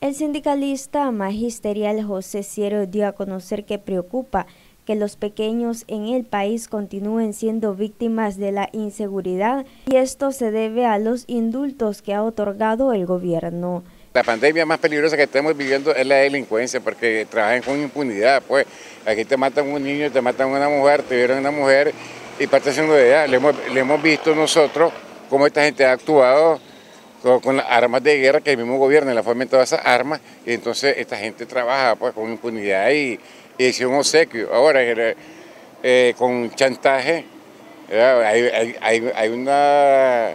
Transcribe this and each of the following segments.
El sindicalista magisterial José Ciero dio a conocer que preocupa que los pequeños en el país continúen siendo víctimas de la inseguridad y esto se debe a los indultos que ha otorgado el gobierno. La pandemia más peligrosa que estamos viviendo es la delincuencia porque trabajan con impunidad, pues aquí te matan un niño, te matan una mujer, te vieron una mujer y parte de ella. Le hemos, le hemos visto nosotros cómo esta gente ha actuado con, las armas de guerra que el mismo gobierno le ha fomentado esas armas y entonces esta gente trabaja pues con impunidad y, y un obsequio. Ahora, eh, con chantaje, hay, hay, hay, una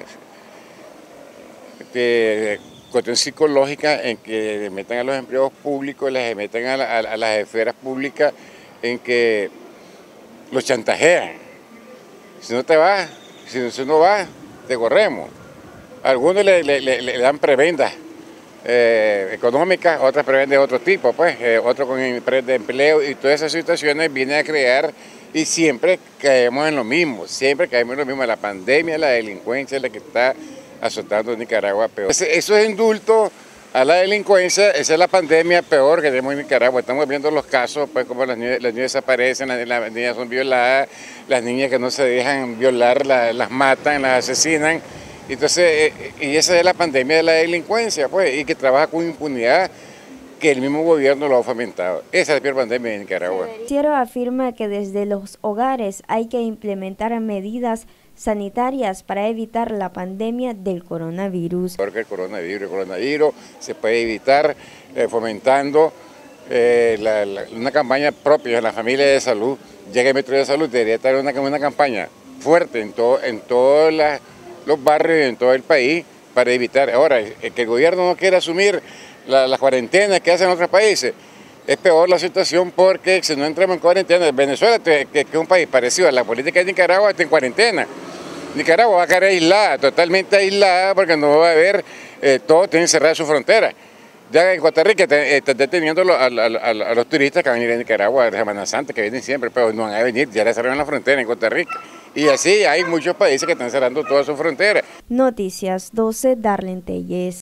este, cuestión psicológica en que metan a los empleados públicos, les meten a, a las esferas públicas en que los chantajean. Si no te vas, si no vas, te corremos. Algunos le, dan prebendas eh, económicas, otras prebendas de otro tipo, pues, eh, otros con empleo y todas esas situaciones vienen a crear y siempre caemos en lo mismo, siempre caemos en lo mismo. La pandemia, la delincuencia es la que está azotando Nicaragua peor. Eso es indulto a la delincuencia, esa es la pandemia peor que tenemos en Nicaragua. Estamos viendo los casos, pues como las niñas, desaparecen, las, niñas son violadas, las niñas que no se dejan violar las matan, las asesinan. Entonces, eh, y esa es la pandemia de la delincuencia, pues, y que trabaja con impunidad que el mismo gobierno lo ha fomentado. Esa es la peor pandemia en Nicaragua. Ciero afirma que desde los hogares hay que implementar medidas sanitarias para evitar la pandemia del coronavirus. Porque el coronavirus, el coronavirus se puede evitar eh, fomentando eh, una campaña propia en la familia de salud. Llega el Metro de Salud, debería estar una, una campaña fuerte en, todo, en todas las los barrios en todo el país para evitar. Ahora, que el gobierno no quiera asumir las cuarentenas que hacen otros países, es peor la situación porque si no entramos en cuarentena, Venezuela, que, es un país parecido a la política de Nicaragua, está en cuarentena. Nicaragua va a quedar aislada, totalmente aislada, porque no va a haber, eh, todos tienen cerrada su frontera. Ya en Costa Rica están deteniendo a, los turistas que van a venir a Nicaragua de Semana Santa, que vienen siempre, pero no van a venir, ya les cerraron la frontera en Costa Rica. Y así hay muchos países que están cerrando todas sus fronteras. Noticias 12, Darlene Telles.